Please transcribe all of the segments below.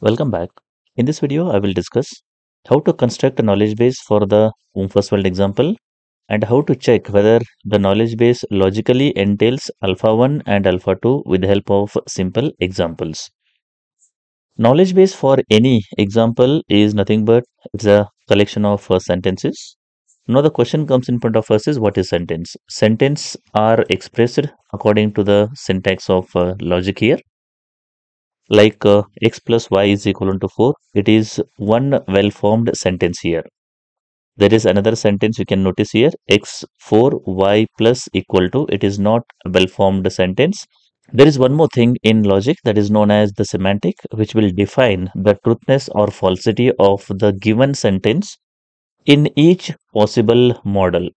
Welcome back. In this video, I will discuss how to construct a knowledge base for the wumpus world example and how to check whether the knowledge base logically entails alpha 1 and alpha 2 with the help of simple examples. Knowledge base for any example is nothing but it's a collection of uh, sentences. Now the question comes in front of us is what is sentence? Sentence are expressed according to the syntax of uh, logic here like uh, x plus y is equal to 4 it is one well formed sentence here. There is another sentence you can notice here. X 4 y plus equal to it is not a well formed sentence. There is one more thing in logic that is known as the semantic which will define the truthness or falsity of the given sentence in each possible model.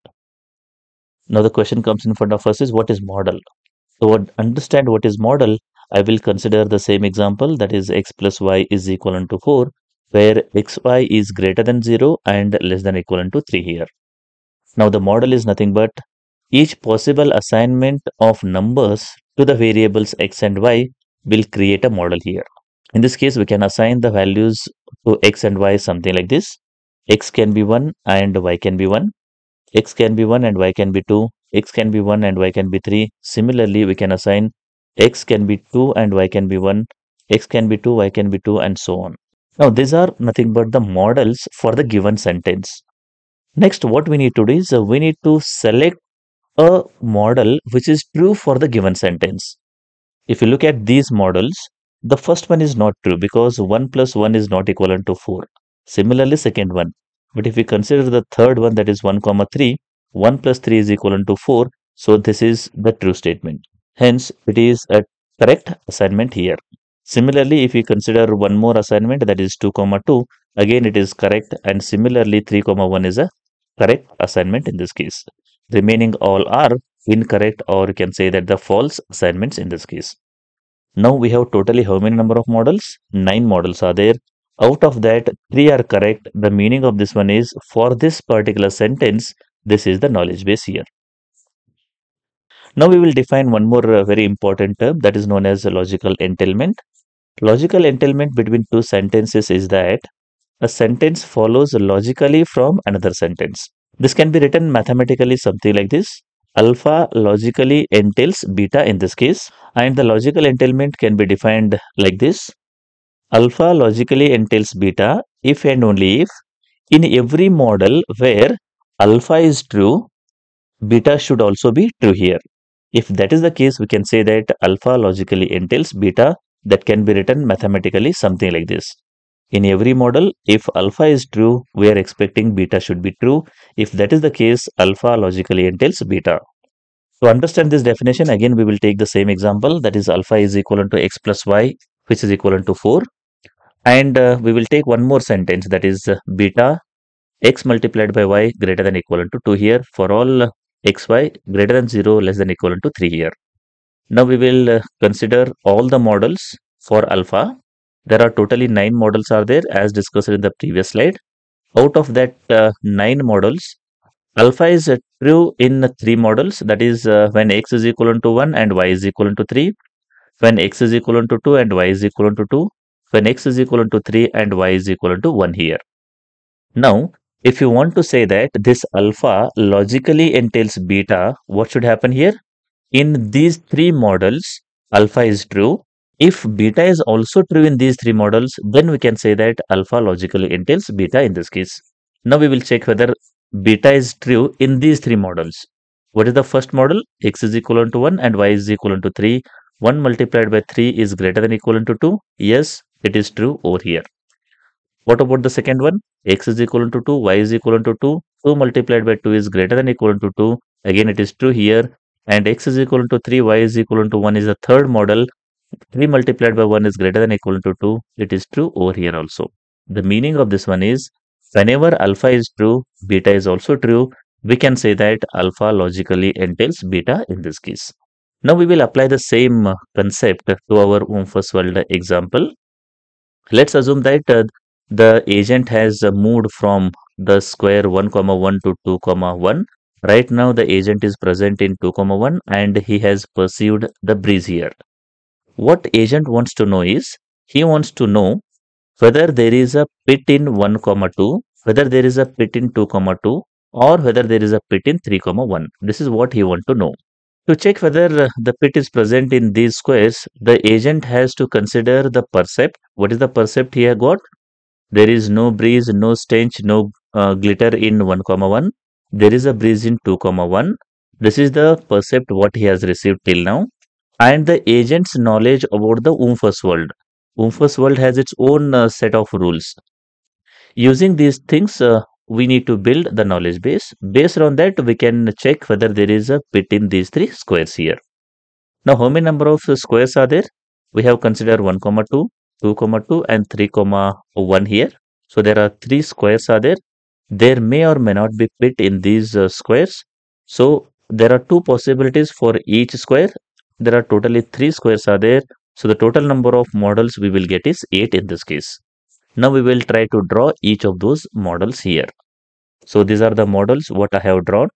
Now the question comes in front of us is what is model? To understand what is model I will consider the same example that is x plus y is equal to 4 where xy is greater than 0 and less than equal to 3 here. Now the model is nothing but each possible assignment of numbers to the variables x and y will create a model here. In this case, we can assign the values to x and y something like this. x can be 1 and y can be 1. x can be 1 and y can be 2. x can be 1 and y can be 3. Similarly, we can assign x can be 2 and y can be 1, x can be 2, y can be 2 and so on. Now these are nothing but the models for the given sentence. Next what we need to do is uh, we need to select a model which is true for the given sentence. If you look at these models, the first one is not true because 1 plus 1 is not equivalent to 4. Similarly, second one. But if we consider the third one that is 1 comma 3, 1 plus 3 is equivalent to 4. So this is the true statement. Hence, it is a correct assignment here. Similarly, if we consider one more assignment that is 2 comma 2, again it is correct and similarly 3 comma 1 is a correct assignment in this case. Remaining all are incorrect or you can say that the false assignments in this case. Now we have totally how many number of models? 9 models are there. Out of that, 3 are correct. The meaning of this one is for this particular sentence, this is the knowledge base here. Now we will define one more uh, very important term that is known as logical entailment. Logical entailment between two sentences is that a sentence follows logically from another sentence. This can be written mathematically something like this. Alpha logically entails beta in this case and the logical entailment can be defined like this. Alpha logically entails beta if and only if in every model where alpha is true, beta should also be true here. If that is the case, we can say that alpha logically entails beta that can be written mathematically something like this. In every model, if alpha is true, we are expecting beta should be true. If that is the case, alpha logically entails beta. To understand this definition, again, we will take the same example that is alpha is equivalent to x plus y, which is equivalent to 4. And uh, we will take one more sentence that is beta x multiplied by y greater than equal to 2 here for all xy greater than 0 less than equal to 3 here. Now we will uh, consider all the models for alpha. There are totally 9 models are there as discussed in the previous slide. Out of that uh, 9 models, alpha is uh, true in 3 models that is uh, when x is equal to 1 and y is equal to 3, when x is equal to 2 and y is equal to 2, when x is equal to 3 and y is equal to 1 here. Now if you want to say that this alpha logically entails beta, what should happen here? In these three models, alpha is true. If beta is also true in these three models, then we can say that alpha logically entails beta in this case. Now we will check whether beta is true in these three models. What is the first model? x is equal to 1 and y is equal to 3. 1 multiplied by 3 is greater than equal to 2. Yes, it is true over here. What about the second one? x is equal to 2, y is equal to 2. 2 multiplied by 2 is greater than equal to 2. Again, it is true here. And x is equal to 3, y is equal to 1 is the third model. 3 multiplied by 1 is greater than equal to 2. It is true over here also. The meaning of this one is whenever alpha is true, beta is also true. We can say that alpha logically entails beta in this case. Now we will apply the same concept to our wumpus world example. Let's assume that uh, the agent has uh, moved from the square 1 comma 1 to 2 comma 1 right now the agent is present in 2 comma 1 and he has perceived the breeze here what agent wants to know is he wants to know whether there is a pit in 1 comma 2, whether there is a pit in 2 comma 2 or whether there is a pit in 3 comma 1. This is what he want to know. To check whether the pit is present in these squares, the agent has to consider the percept. What is the percept he has got? There is no breeze, no stench, no uh, glitter in 1 comma 1. There is a breeze in 2 comma 1. This is the percept what he has received till now. And the agent's knowledge about the wumpus world. wumpus world has its own uh, set of rules. Using these things, uh, we need to build the knowledge base. Based on that, we can check whether there is a pit in these three squares here. Now, how many number of squares are there? We have considered 1 comma 2, 2 comma 2 and 3 comma 1 here. So, there are three squares are there. There may or may not be pit in these uh, squares. So, there are two possibilities for each square. There are totally three squares are there. So, the total number of models we will get is 8 in this case. Now we will try to draw each of those models here. So these are the models what I have drawn.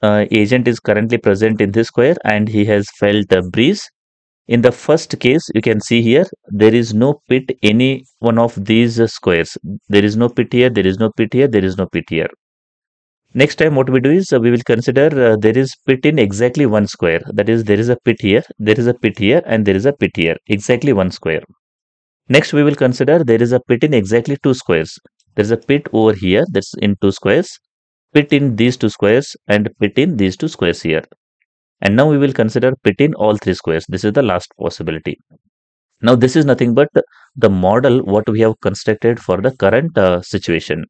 Uh, agent is currently present in this square and he has felt a breeze. In the first case, you can see here, there is no pit any one of these squares. There is no pit here, there is no pit here, there is no pit here. Next time what we do is uh, we will consider uh, there is pit in exactly one square. That is there is a pit here, there is a pit here and there is a pit here. Exactly one square. Next we will consider there is a pit in exactly two squares there is a pit over here that's in two squares pit in these two squares and pit in these two squares here and now we will consider pit in all three squares. This is the last possibility. Now this is nothing but the model what we have constructed for the current uh, situation.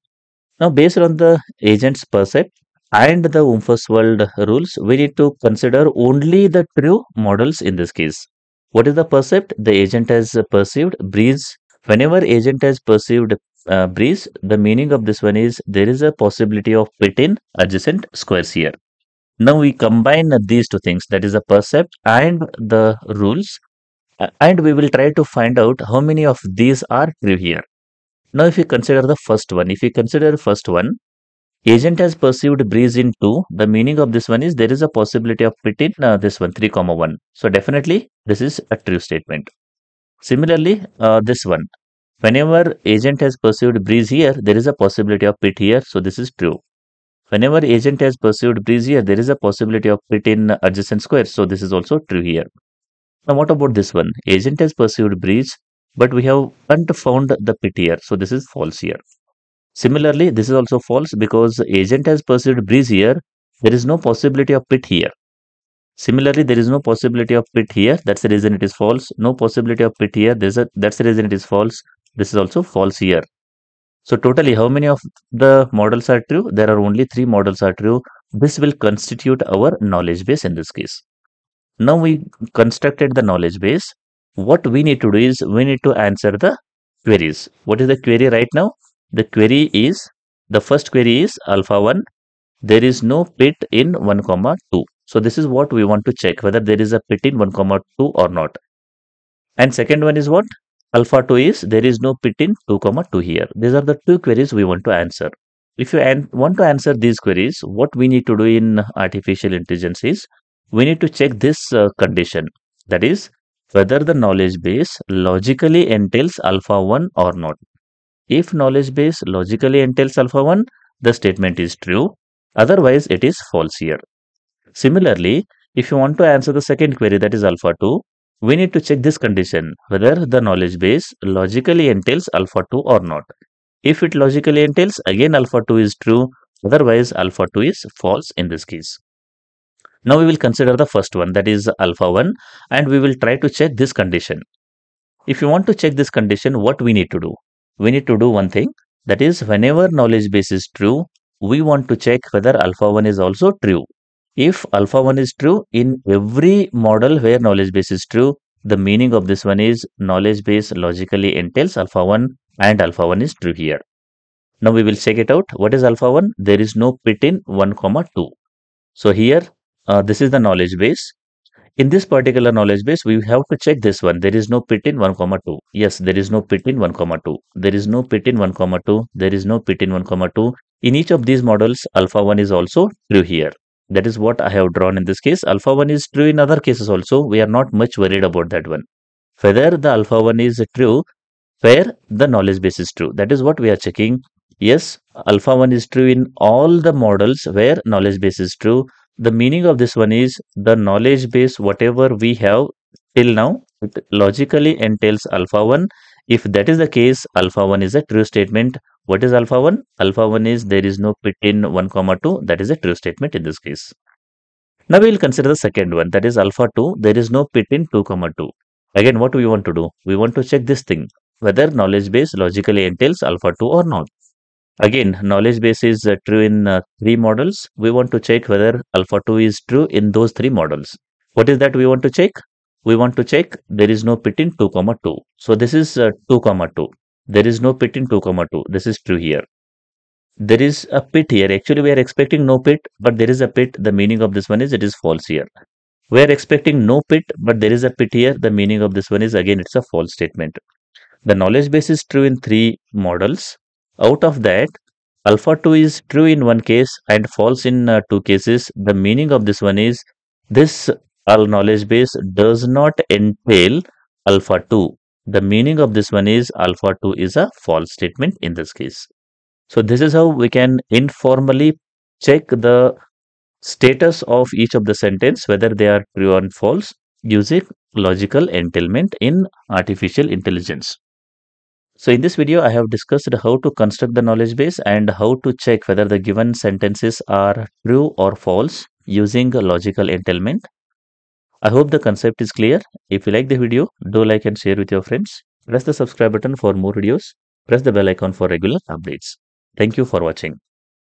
Now based on the agent's percept and the wumpus world rules we need to consider only the true models in this case. What is the percept? The agent has perceived breeze. Whenever agent has perceived uh, breeze, the meaning of this one is there is a possibility of pit in adjacent squares here. Now we combine these two things that is a percept and the rules and we will try to find out how many of these are true here. Now if you consider the first one, if you consider the first one, agent has perceived breeze in 2. The meaning of this one is there is a possibility of pit in uh, this one 3 comma 1. So definitely this is a true statement. Similarly, uh, this one Whenever agent has perceived breeze here, there is a possibility of pit here. So this is true. Whenever agent has pursued breeze here, there is a possibility of pit in adjacent square. So this is also true here. Now what about this one? Agent has pursued breeze, but we have not found the pit here. So this is false here. Similarly, this is also false because agent has pursued breeze here. There is no possibility of pit here. Similarly, there is no possibility of pit here. That's the reason it is false. No possibility of pit here. A, that's the reason it is false. This is also false here. So totally how many of the models are true? There are only three models are true. This will constitute our knowledge base in this case. Now we constructed the knowledge base. What we need to do is we need to answer the queries. What is the query right now? The query is the first query is alpha 1. There is no pit in 1 comma 2. So this is what we want to check whether there is a pit in 1 comma 2 or not. And second one is what? Alpha 2 is there is no pit in 2 comma 2 here. These are the two queries we want to answer. If you want to answer these queries what we need to do in artificial intelligence is we need to check this uh, condition. That is whether the knowledge base logically entails alpha 1 or not. If knowledge base logically entails alpha 1 the statement is true. Otherwise it is false here. Similarly if you want to answer the second query that is alpha 2 we need to check this condition whether the knowledge base logically entails alpha 2 or not. If it logically entails, again alpha 2 is true, otherwise alpha 2 is false in this case. Now we will consider the first one that is alpha 1 and we will try to check this condition. If you want to check this condition, what we need to do? We need to do one thing that is whenever knowledge base is true, we want to check whether alpha 1 is also true. If alpha 1 is true, in every model where knowledge base is true, the meaning of this one is knowledge base logically entails alpha 1 and alpha 1 is true here. Now we will check it out. What is alpha 1? There is no pit in 1 comma 2. So here, uh, this is the knowledge base. In this particular knowledge base, we have to check this one. There is no pit in 1 comma 2. Yes, there is no pit in 1 comma 2. There is no pit in 1 comma 2. There is no pit in 1 comma 2. In each of these models, alpha 1 is also true here. That is what I have drawn in this case. Alpha 1 is true in other cases also. We are not much worried about that one. Whether the alpha 1 is true, where the knowledge base is true. That is what we are checking. Yes, alpha 1 is true in all the models where knowledge base is true. The meaning of this one is the knowledge base, whatever we have till now, it logically entails alpha 1. If that is the case, alpha 1 is a true statement. What is alpha 1? Alpha 1 is there is no pit in 1 comma 2. That is a true statement in this case. Now we will consider the second one that is alpha 2. There is no pit in 2 comma 2. Again, what we want to do? We want to check this thing whether knowledge base logically entails alpha 2 or not. Again, knowledge base is uh, true in uh, three models. We want to check whether alpha 2 is true in those three models. What is that we want to check? We want to check there is no pit in 2 comma 2. So this is uh, 2 comma 2. There is no pit in 2 comma 2. This is true here. There is a pit here. Actually, we are expecting no pit, but there is a pit. The meaning of this one is it is false here. We are expecting no pit, but there is a pit here. The meaning of this one is again it's a false statement. The knowledge base is true in three models. Out of that, alpha 2 is true in one case and false in uh, two cases. The meaning of this one is this knowledge base does not entail alpha 2. The meaning of this one is alpha 2 is a false statement in this case. So this is how we can informally check the status of each of the sentence whether they are true or false using logical entailment in artificial intelligence. So in this video, I have discussed how to construct the knowledge base and how to check whether the given sentences are true or false using logical entailment. I hope the concept is clear. If you like the video, do like and share with your friends. Press the subscribe button for more videos. Press the bell icon for regular updates. Thank you for watching.